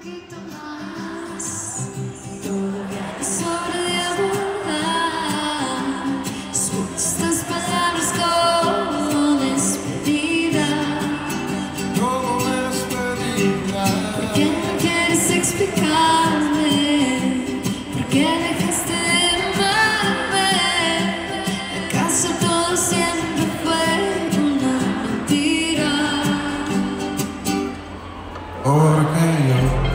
poquito más. Todavía es hora de abordar. Estas palabras como despedida. Como despedida. ¿Por qué no quieres explicarme? ¿Por qué dejaste de amarme? ¿Acaso todo siempre fue una mentira? Porque yo